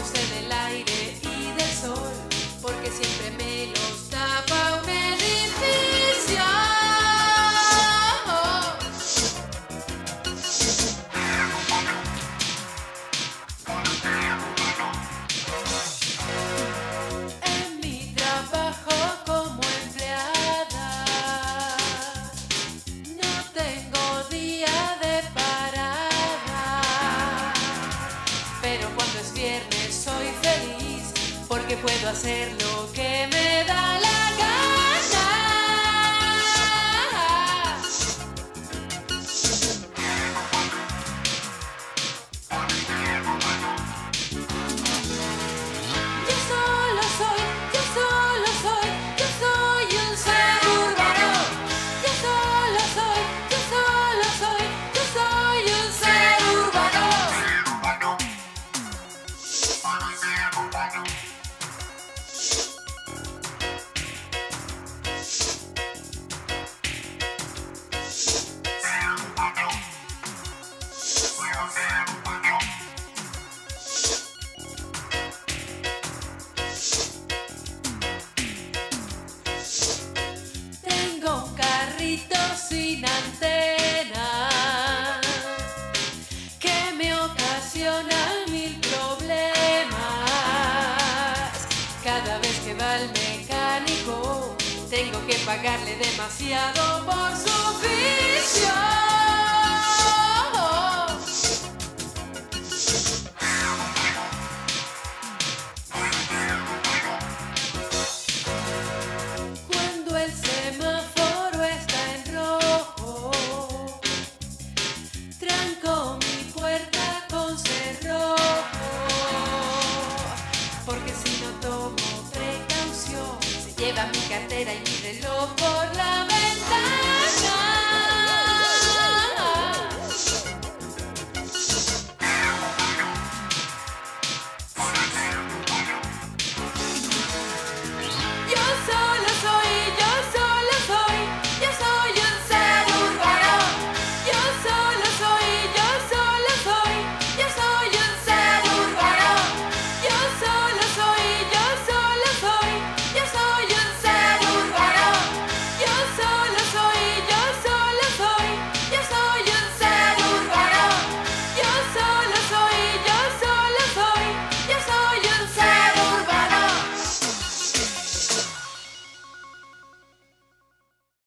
luces del aire que puedo hacer lo que me da la al mecánico, tengo que pagarle demasiado por su oficio. no por